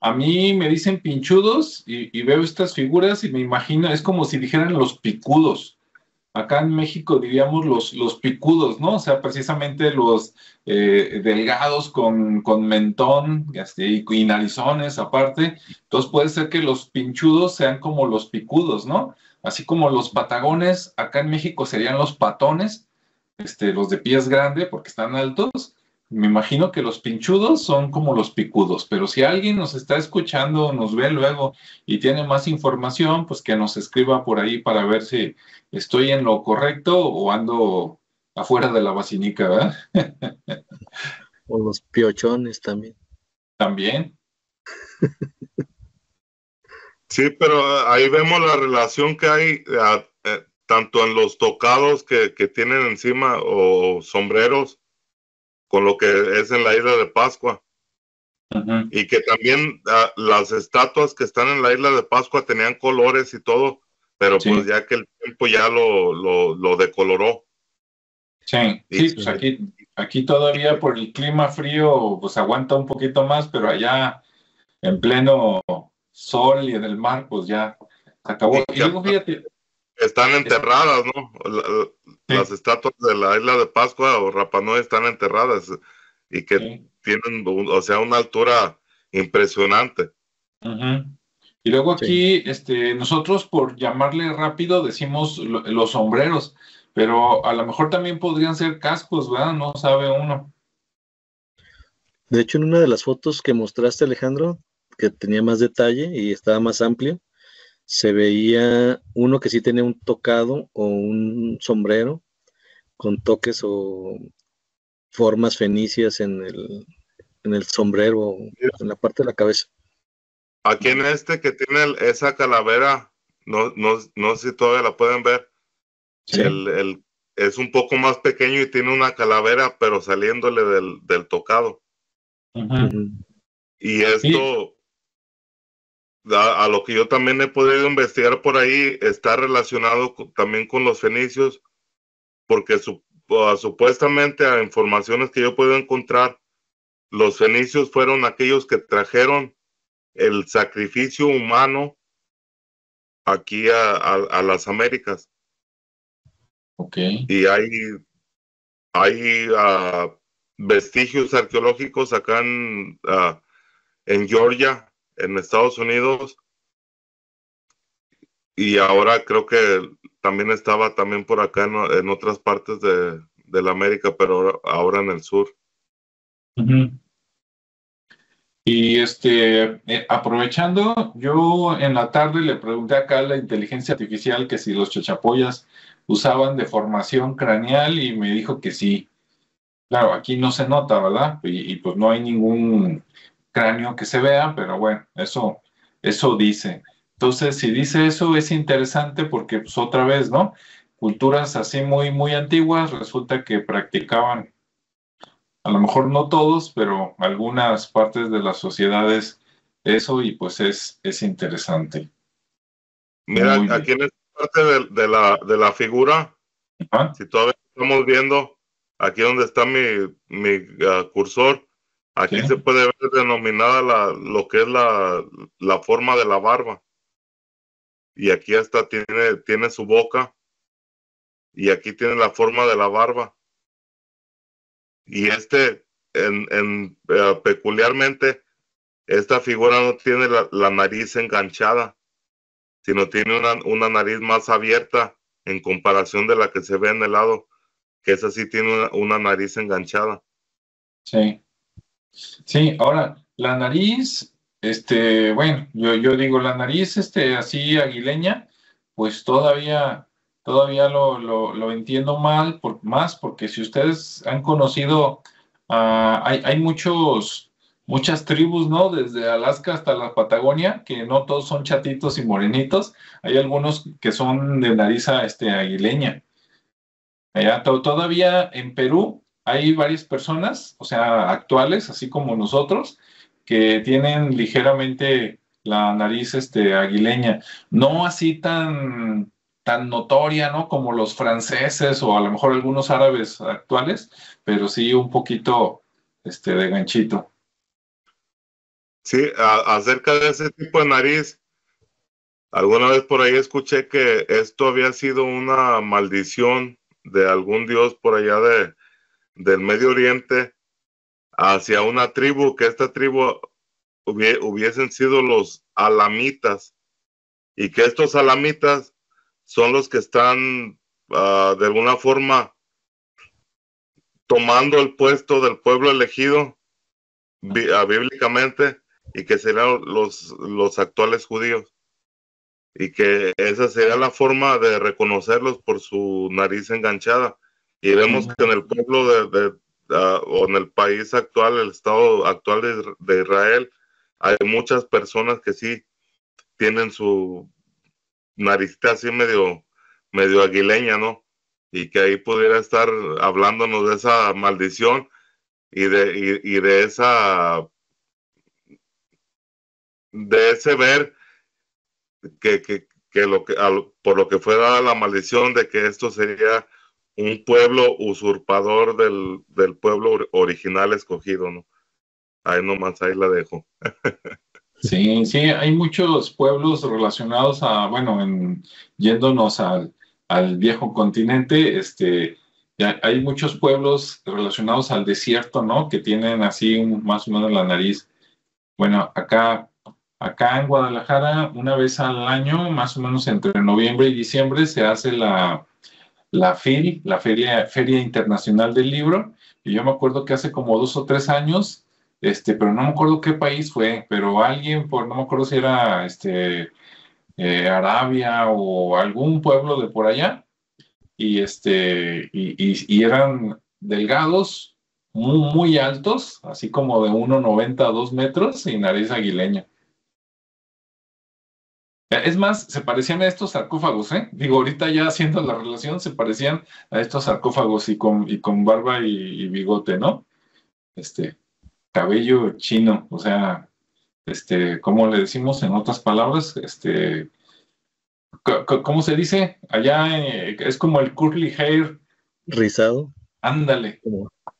a mí me dicen pinchudos y, veo estas figuras y me imagino, es como si dijeran los picudos. Acá en México diríamos los, los picudos, ¿no? O sea, precisamente los eh, delgados con, con mentón este, y narizones aparte. Entonces puede ser que los pinchudos sean como los picudos, ¿no? Así como los patagones, acá en México serían los patones este, los de pies grande porque están altos. Me imagino que los pinchudos son como los picudos, pero si alguien nos está escuchando, nos ve luego y tiene más información, pues que nos escriba por ahí para ver si estoy en lo correcto o ando afuera de la vacinica, ¿verdad? o los piochones también. También. Sí, pero ahí vemos la relación que hay tanto en los tocados que, tienen encima o sombreros, con lo que es en la isla de Pascua. Y que también ah, las estatuas que están en la isla de Pascua tenían colores y todo, pero pues ya que el tiempo ya lo, lo, decoloró. Sí, sí, pues aquí, aquí todavía por el clima frío pues aguanta un poquito más, pero allá en pleno sol y en el mar pues ya se acabó. Y luego fíjate, están enterradas, ¿no? Las estatuas de la isla de Pascua o Rapanui están enterradas y que tienen, o sea, una altura impresionante. Y luego aquí, este, nosotros por llamarle rápido decimos los sombreros, pero a lo mejor también podrían ser cascos, ¿verdad? No sabe uno. De hecho, en una de las fotos que mostraste, Alejandro, que tenía más detalle y estaba más amplio, se veía uno que sí tenía un tocado o un sombrero con toques o formas fenicias en el, en el sombrero, en la parte de la cabeza. Aquí en este que tiene esa calavera, no, no, no sé si todavía la pueden ver. El, es un poco más pequeño y tiene una calavera, pero saliéndole del, tocado. Y esto, a, lo que yo también he podido investigar por ahí, está relacionado también con los fenicios, porque supuestamente a informaciones que yo puedo encontrar, los fenicios fueron aquellos que trajeron el sacrificio humano aquí a, las Américas. Okay. Y hay, hay ah, vestigios arqueológicos acá en, ah, en Georgia, en Estados Unidos. Y ahora creo que también estaba también por acá en, otras partes de, la América, pero ahora en el sur. Y este, eh, aprovechando, yo en la tarde le pregunté acá a la inteligencia artificial que si los chachapoyas usaban deformación craneal y me dijo que sí. Claro, aquí no se nota, ¿verdad? Y, pues no hay ningún cráneo que se vea, pero bueno, eso, eso dice. Entonces, si dice eso, es interesante porque, pues otra vez, ¿no? Culturas así muy, muy antiguas resulta que practicaban a lo mejor no todos, pero algunas partes de las sociedades eso y pues es, es interesante. Mira, aquí en esta parte de, la, de la figura, si todavía estamos viendo, aquí donde está mi, mi ah, cursor, aquí se puede ver denominada la, lo que es la, la forma de la barba. Y aquí hasta tiene, tiene su boca. Y aquí tiene la forma de la barba. Y este, en, eh, peculiarmente, esta figura no tiene la, nariz enganchada, sino tiene una, una, nariz más abierta en comparación de la que se ve en el lado, que esa sí tiene una, nariz enganchada. Sí. Sí, ahora, la nariz, este, bueno, yo, yo digo la nariz, este, así aguileña, pues todavía todavía lo, lo, entiendo mal, por, más porque si ustedes han conocido, ah, hay, hay, muchos, muchas tribus, ¿no? Desde Alaska hasta la Patagonia, que no todos son chatitos y morenitos, hay algunos que son de nariz este, aguileña. Todavía en Perú hay varias personas, o sea, actuales, así como nosotros, que tienen ligeramente la nariz este, aguileña, no así tan tan notoria, ¿no? Como los franceses o a lo mejor algunos árabes actuales, pero sí un poquito este, de ganchito. Sí, acerca de ese tipo de nariz, alguna vez por ahí escuché que esto había sido una maldición de algún dios por allá de, del Medio Oriente hacia una tribu, que esta tribu hubiesen sido los alamitas y que estos alamitas son los que están ah, de alguna forma tomando el puesto del pueblo elegido ah, bíblicamente y que serán los, los actuales judíos. Y que esa sería la forma de reconocerlos por su nariz enganchada. Y vemos que en el pueblo de, ah, o en el país actual, el estado actual de, de Israel, hay muchas personas que sí tienen su naricita así medio, medio aguileña, ¿no? Y que ahí pudiera estar hablándonos de esa maldición y de, y, de esa, de ese ver que, que, que lo que, por lo que fue dada la maldición de que esto sería un pueblo usurpador del, del pueblo original escogido, ¿no? Ahí nomás, ahí la dejo. Sí, sí, hay muchos pueblos relacionados a, bueno, en, yéndonos al, al viejo continente, este, hay muchos pueblos relacionados al desierto, ¿no? Que tienen así más o menos la nariz. Bueno, acá, acá en Guadalajara, una vez al año, más o menos entre noviembre y diciembre, se hace la, la FIL, la Feria, Feria Internacional del Libro. Y yo me acuerdo que hace como dos o tres años este, pero no me acuerdo qué país fue, pero alguien, por, no me acuerdo si era este, eh, Arabia o algún pueblo de por allá, y, este, y, eran delgados, muy, muy, altos, así como de 1,90 a 2 metros y nariz aguileña. Es más, se parecían a estos sarcófagos, ¿eh? Digo, ahorita ya haciendo la relación, se parecían a estos sarcófagos y con, y con barba y, y bigote, ¿no? Este, cabello chino, o sea, este, ¿cómo le decimos en otras palabras? Este, ¿cómo se dice? Allá eh, es como el curly hair. Rizado. Ándale.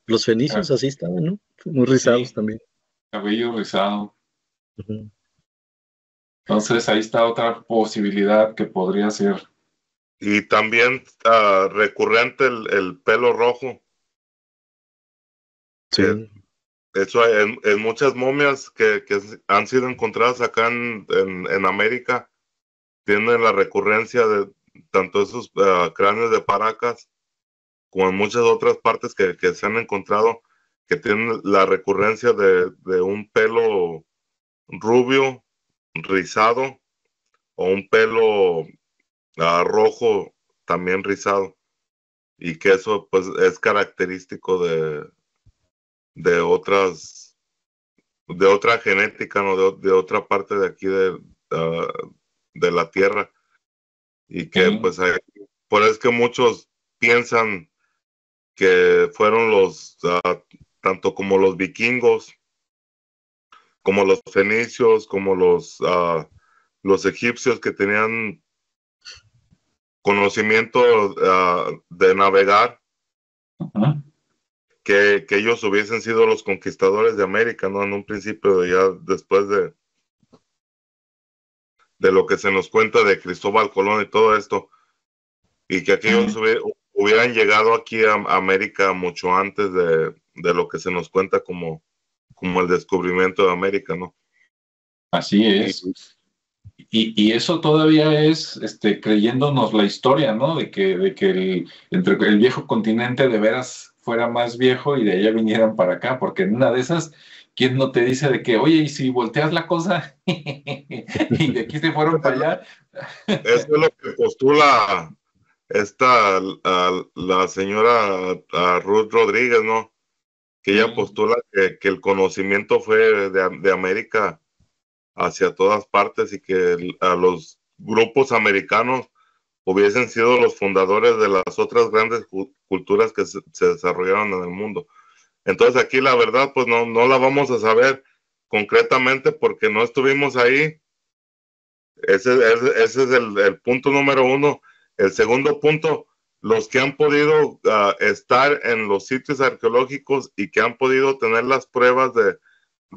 los fenicios ah. así estaban, ¿no? Muy rizados también. Cabello rizado. Entonces ahí está otra posibilidad que podría ser. Y también uh, recurrente el, pelo rojo. Sí. Eso en, en muchas momias que, que, han sido encontradas acá en, en, América, tienen la recurrencia de tanto esos uh, cráneos de paracas como en muchas otras partes que, que, se han encontrado, que tienen la recurrencia de, de un pelo rubio rizado o un pelo uh, rojo también rizado. Y que eso pues es característico de, de otras de otra genética no de, otra parte de aquí de, uh, de la tierra. Y que pues hay, por eso es que muchos piensan que fueron los uh, tanto como los vikingos como los fenicios, como los, uh, los egipcios que tenían conocimiento uh, de navegar, que, que, ellos hubiesen sido los conquistadores de América, ¿no? En un principio, ya después de, de lo que se nos cuenta de Cristóbal Colón y todo esto, y que aquellos hubieran llegado aquí a América mucho antes de, de lo que se nos cuenta como, como el descubrimiento de América, ¿no? Así es. Y, y, eso todavía es este, creyéndonos la historia, ¿no? De que, de que el, entre el viejo continente de veras fuera más viejo y de allá vinieran para acá, porque en una de esas, ¿quién no te dice de que, oye, y si volteas la cosa y de aquí se fueron para allá? Eso es lo que postula esta, la señora Ruth Rodríguez, ¿no? Que ella postula que, el conocimiento fue de, América hacia todas partes y que a los grupos americanos hubiesen sido los fundadores de las otras grandes culturas que se, desarrollaron en el mundo. Entonces aquí la verdad pues no, no la vamos a saber concretamente porque no estuvimos ahí. Ese, ese, es el, el punto número uno. El segundo punto, los que han podido ah, estar en los sitios arqueológicos y que han podido tener las pruebas de,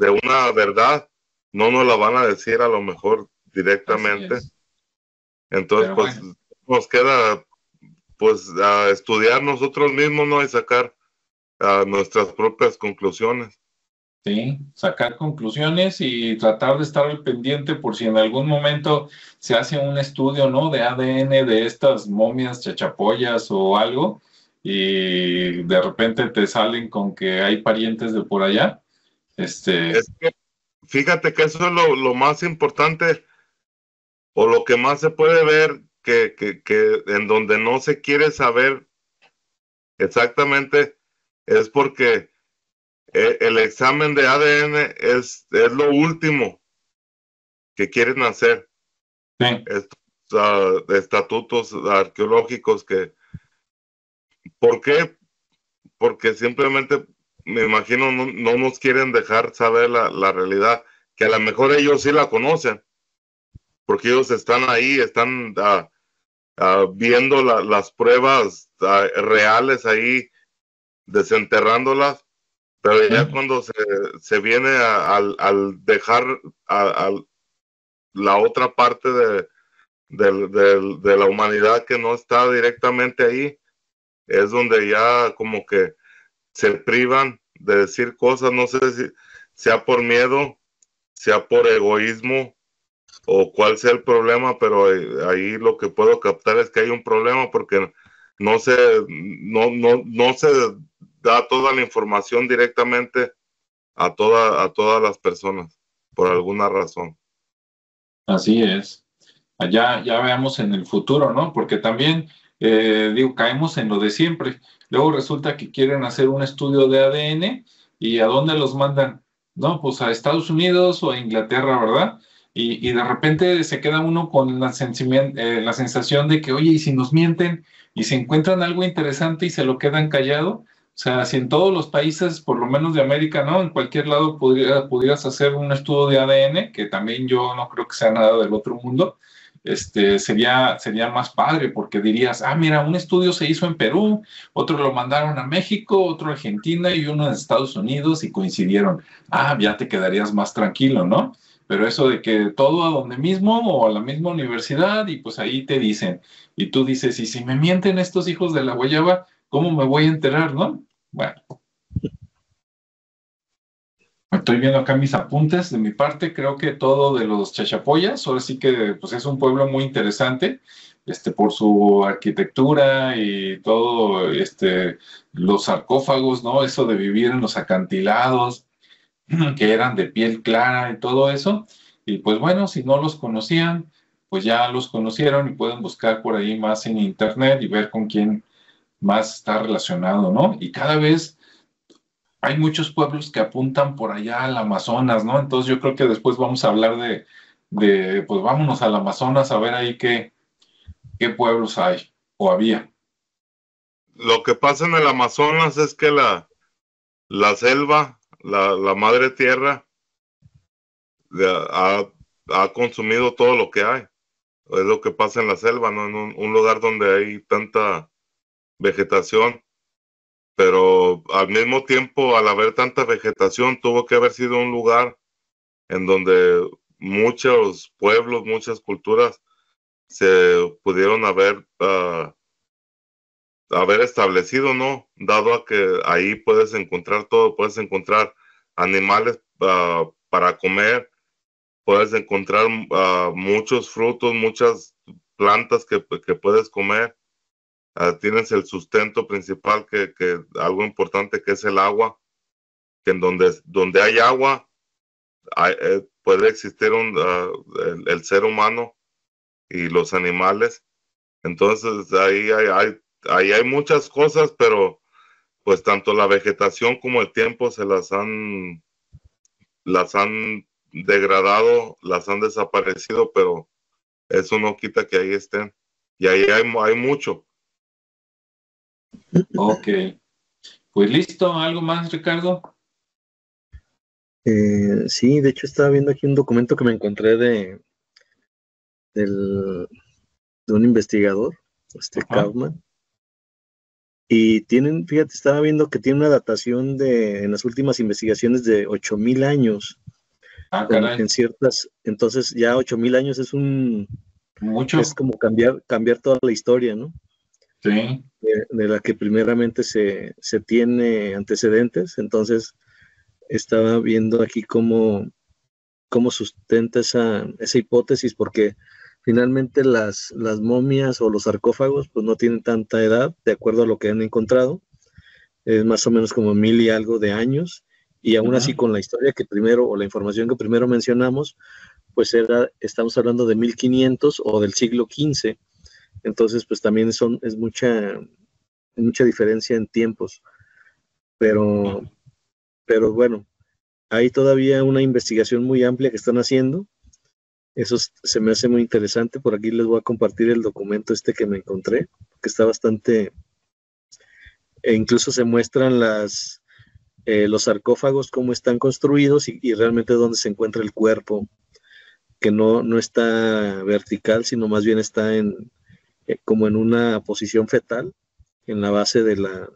una verdad, no nos la van a decir a lo mejor directamente. Entonces, pues nos queda pues a estudiar nosotros mismos, ¿no? Y sacar ah, nuestras propias conclusiones. Sí, sacar conclusiones y tratar de estar al pendiente por si en algún momento se hace un estudio, ¿no? De ADN de estas momias chachapoyas o algo y de repente te salen con que hay parientes de por allá. Este... fíjate que eso es lo, más importante o lo que más se puede ver que, que, que en donde no se quiere saber exactamente es porque eh, el examen de ADN es, es lo último que quieren hacer. Estos ah, estatutos arqueológicos que... ¿Por qué? Porque simplemente, me imagino, no, nos quieren dejar saber la, la, realidad, que a lo mejor ellos sí la conocen, porque ellos están ahí, están ah, ah, viendo las pruebas reales ahí, desenterrándolas, pero ya cuando se, se viene al, al, dejar a, la otra parte de, de, la humanidad que no está directamente ahí, es donde ya como que se privan de decir cosas, no sé si sea por miedo, sea por egoísmo o cuál sea el problema, pero ahí lo que puedo captar es que hay un problema porque no se, no, no, no se da toda la información directamente a, toda, a todas las personas, por alguna razón. Así es. Allá ya veamos en el futuro, ¿no? Porque también, eh, digo, caemos en lo de siempre. Luego resulta que quieren hacer un estudio de ADN y ¿a dónde los mandan? No, pues a Estados Unidos o a Inglaterra, ¿verdad? Y, de repente se queda uno con la, eh, la sensación de que, oye, y si nos mienten y se encuentran algo interesante y se lo quedan callado, O sea, si en todos los países, por lo menos de América, ¿no? En cualquier lado pudieras hacer un estudio de ADN, que también yo no creo que sea nada del otro mundo, este, sería, sería más padre porque dirías, ah, mira, un estudio se hizo en Perú, otro lo mandaron a México, otro a Argentina y uno en Estados Unidos y coincidieron. Ah, ya te quedarías más tranquilo, ¿no? Pero eso de que todo a donde mismo o a la misma universidad y pues ahí te dicen, y tú dices, y si me mienten estos hijos de la guayaba, ¿cómo me voy a enterar, no? Bueno. Estoy viendo acá mis apuntes. De mi parte, creo que todo de los chachapoyas, ahora sí que pues, es un pueblo muy interesante, este, por su arquitectura y todo, este, los sarcófagos, ¿no? Eso de vivir en los acantilados, que eran de piel clara y todo eso. Y pues bueno, si no los conocían, pues ya los conocieron y pueden buscar por ahí más en internet y ver con quién más está relacionado, ¿no? Y cada vez hay muchos pueblos que apuntan por allá al Amazonas, ¿no? Entonces yo creo que después vamos a hablar de, de pues vámonos al Amazonas a ver ahí qué, qué pueblos hay o había. Lo que pasa en el Amazonas es que la, la selva, la, la madre tierra, ha, consumido todo lo que hay. Es lo que pasa en la selva, ¿no? En un lugar donde hay tanta vegetación pero al mismo tiempo, al haber tanta vegetación, tuvo que haber sido un lugar en donde muchos pueblos, muchas culturas se pudieron haber, uh, haber establecido, ¿no? Dado a que ahí puedes encontrar todo, puedes encontrar animales uh, para comer, puedes encontrar uh, muchos frutos, muchas plantas que, que puedes comer Ah, tienes el sustento principal, que, que, algo importante que es el agua, que en donde, donde hay agua eh, puede existir un, ah, el, ser humano y los animales. Entonces ahí hay, hay, ahí hay muchas cosas, pero pues tanto la vegetación como el tiempo se las han, las han degradado, las han desaparecido, pero eso no quita que ahí estén. Y ahí hay, hay mucho. Ok. Pues listo, ¿algo más, Ricardo? Eh, sí, de hecho estaba viendo aquí un documento que me encontré de, de un investigador, este Kaufman. Y tienen, fíjate, estaba viendo que tiene una datación de, en las últimas investigaciones de 8000 años. Ah, caray. En ciertas, entonces ya 8000 años es un, mucho. Es como cambiar, cambiar toda la historia, ¿no? Sí de, la que primeramente se, se, tiene antecedentes. Entonces, estaba viendo aquí cómo, cómo sustenta esa, esa hipótesis, porque finalmente las, las momias o los sarcófagos pues no tienen tanta edad, de acuerdo a lo que han encontrado. Es más o menos como mil y algo de años. Y aún así con la historia que primero, o la información que primero mencionamos, pues era, estamos hablando de 1500 o del siglo XV entonces, pues también son, es mucha, mucha diferencia en tiempos. Pero, pero bueno, hay todavía una investigación muy amplia que están haciendo. Eso se me hace muy interesante. Por aquí les voy a compartir el documento este que me encontré, que está bastante... E incluso se muestran las, eh, los sarcófagos, cómo están construidos y, y, realmente dónde se encuentra el cuerpo, que no, no está vertical, sino más bien está en, eh, como en una posición fetal en la base de la,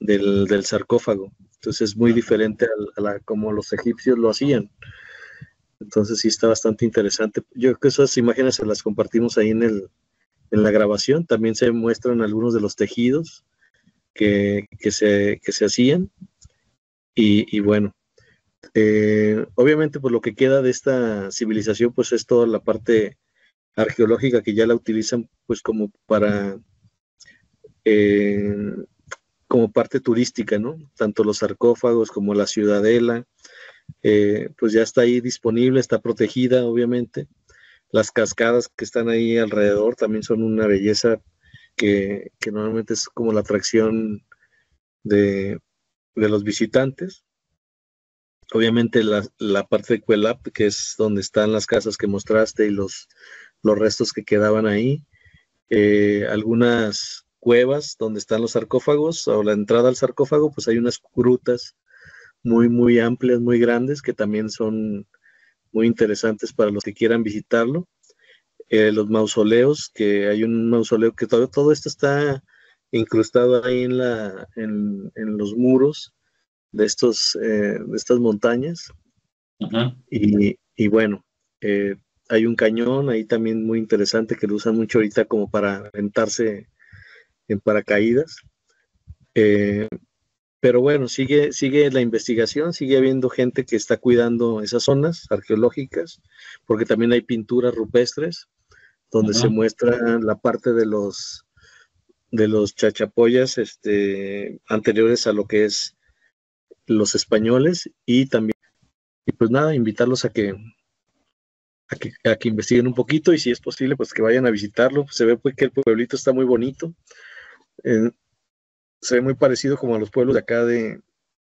del, sarcófago. Entonces es muy diferente a, la, como los egipcios lo hacían. Entonces sí está bastante interesante. Yo creo que esas imágenes se las compartimos ahí en, el, en la grabación. También se muestran algunos de los tejidos que, se, que se hacían. Y, y bueno, eh, obviamente pues lo que queda de esta civilización pues es toda la parte arqueológica que ya la utilizan pues como para eh, como parte turística, ¿no? Tanto los sarcófagos como la ciudadela, eh, pues ya está ahí disponible, está protegida, obviamente. Las cascadas que están ahí alrededor también son una belleza que, normalmente es como la atracción de, los visitantes. Obviamente la, la, parte de Cuelap, que es donde están las casas que mostraste y los, los restos que quedaban ahí, eh, algunas cuevas donde están los sarcófagos o la entrada al sarcófago, pues hay unas grutas muy, muy amplias, muy grandes que también son muy interesantes para los que quieran visitarlo. Eh, los mausoleos, que hay un mausoleo que todo, todo esto está incrustado ahí en, la, en, los muros de, estos, eh, de estas montañas. y, y, bueno, eh, hay un cañón ahí también muy interesante que lo usan mucho ahorita como para aventarse en paracaídas. Eh, pero bueno, sigue, sigue la investigación, sigue habiendo gente que está cuidando esas zonas arqueológicas, porque también hay pinturas rupestres donde se muestra la parte de los de los chachapoyas este, anteriores a lo que es los españoles y también, y pues nada, invitarlos a que, a que, investiguen un poquito y si es posible, pues que vayan a visitarlo. Se ve pues, que el pueblito está muy bonito. se ve muy parecido como a los pueblos de acá de,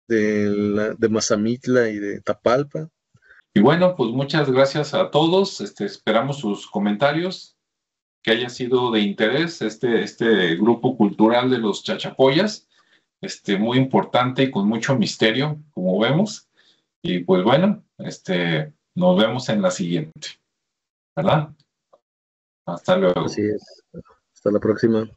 de, de Mazamitla y de Tapalpa. Y bueno, pues muchas gracias a todos. Este, esperamos sus comentarios, que haya sido de interés este, este grupo cultural de los chachapoyas, este, muy importante y con mucho misterio, como vemos. Y pues bueno, este, nos vemos en la siguiente. ¿Verdad? Hasta luego. Así es. Hasta la próxima.